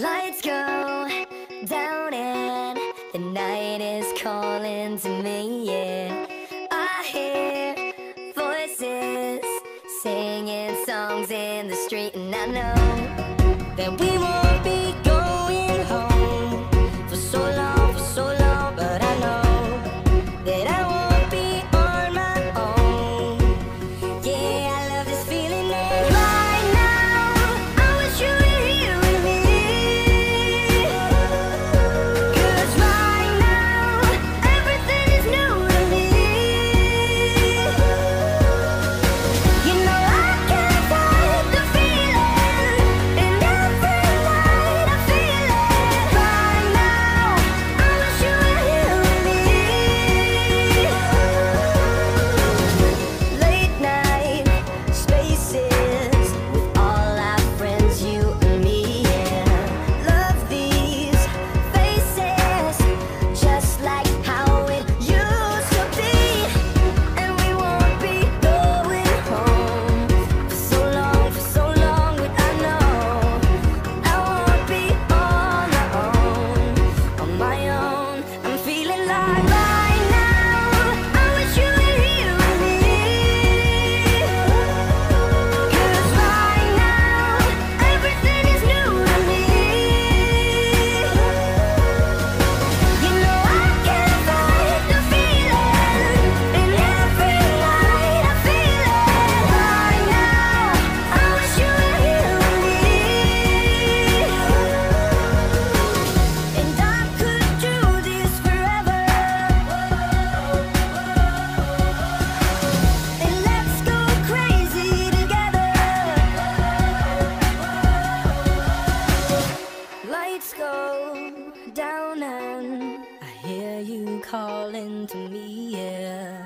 lights go down and the night is calling to me, yeah. I hear voices singing songs in the street and I know that we won't calling to me, yeah.